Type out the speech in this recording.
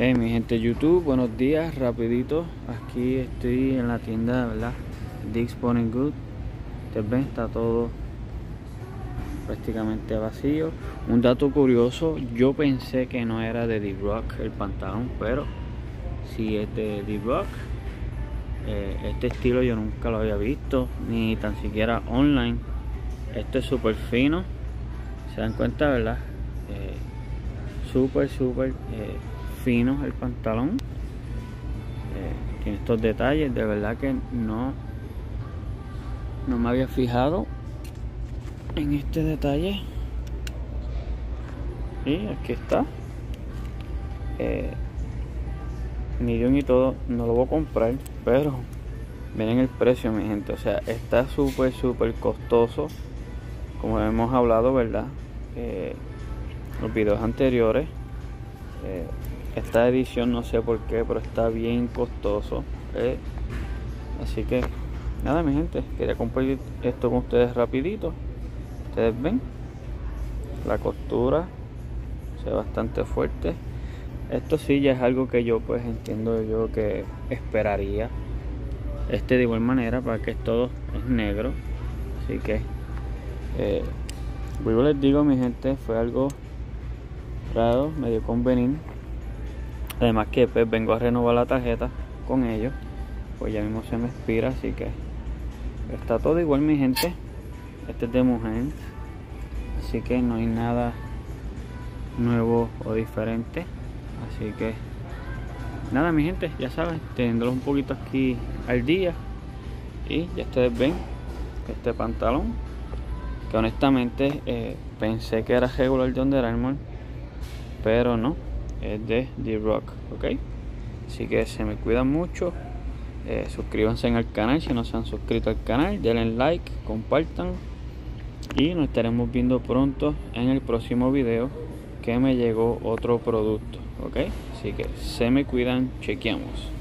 Hey mi gente YouTube, buenos días, rapidito. Aquí estoy en la tienda, ¿verdad? Dick's Sporting Good. Ustedes ven, está todo prácticamente vacío. Un dato curioso, yo pensé que no era de D-Rock el pantalón, pero si es de D-Rock. Eh, este estilo yo nunca lo había visto, ni tan siquiera online. Esto es súper fino. Se dan cuenta, ¿verdad? Eh, súper, súper eh, fino el pantalón. Eh, tiene estos detalles, de verdad que no, no me había fijado en este detalle. Y aquí está. Eh, millón y todo, no lo voy a comprar, pero miren el precio, mi gente. O sea, está súper, súper costoso. Como hemos hablado, ¿verdad? Eh, los videos anteriores. Esta edición no sé por qué, pero está bien costoso. Eh. Así que nada mi gente, quería compartir esto con ustedes rapidito. Ustedes ven la costura, ve bastante fuerte. Esto sí ya es algo que yo pues entiendo yo que esperaría. Este de igual manera para que todo es negro. Así que eh, yo les digo mi gente, fue algo raro, medio conveniente Además que pues vengo a renovar la tarjeta con ellos. Pues ya mismo se me expira, así que está todo igual mi gente. Este es de mujer. Así que no hay nada nuevo o diferente. Así que nada mi gente, ya saben, teniéndolo un poquito aquí al día. Y ya ustedes ven este pantalón. Que honestamente eh, pensé que era regular de Under Armour. Pero no es de D-Rock, ¿ok? Así que se me cuidan mucho. Eh, suscríbanse al canal si no se han suscrito al canal. Denle like, compartan. Y nos estaremos viendo pronto en el próximo video que me llegó otro producto, ¿ok? Así que se me cuidan, chequeamos.